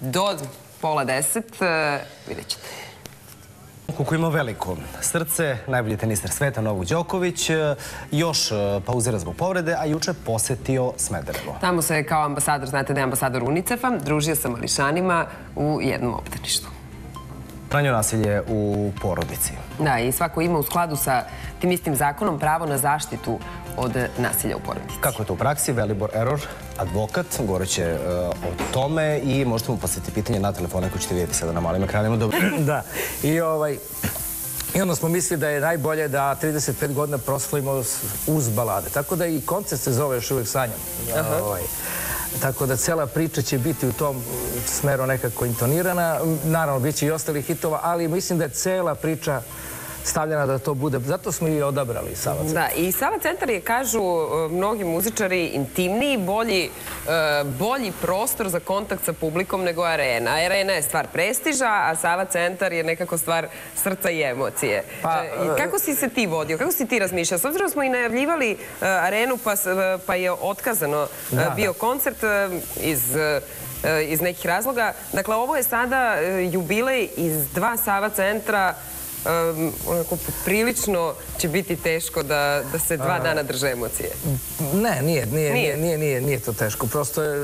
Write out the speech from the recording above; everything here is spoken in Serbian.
do pola deset, e, vidjet ćete. Koliko ima veliko srce, najbolji teniser sveta Novak Đoković, e, još e, pauzira zbog povrede, a juče posetio Smederevo. Tamo se kao ambasador, znate da je ambasador UNICEF-a, družio sa mališanima u jednom obdaništu. Pranio nasilje u porodici. Da, i svako ima u skladu sa tim istim zakonom pravo na zaštitu od nasilja u porodici. Kako je to u praksi? Velibor Error, advokat, govorit će e, o tome i možete mu postaviti pitanje na telefone koje ćete vidjeti sada na malim ekranima. Dobro. Da. I ovaj... I onda smo mislili da je najbolje da 35 godina proslavimo uz balade. Tako da i koncert se zove još uvijek sanjam. Ovaj, tako da cela priča će biti u tom smeru nekako intonirana. Naravno, bit će i ostalih hitova, ali mislim da je cela priča stavljena da to bude. Zato smo i odabrali Sava Centar. Da, i Sava centar je, kažu e, mnogi muzičari, intimniji, bolji, e, bolji prostor za kontakt sa publikom nego arena. Arena je stvar prestiža, a Sava centar je nekako stvar srca i emocije. Pa, E, kako si se ti vodio? Kako si ti razmišljao? S obzirom smo i najavljivali arenu, pa, pa je otkazano e, Da, bio koncert iz iz nekih razloga. Dakle, ovo je sada jubilej iz dva Sava centra um, onako prilično će biti teško da, da se dva dana drže emocije. Ne, nije, nije, Nije? nije, nije, nije, nije to teško. Prosto je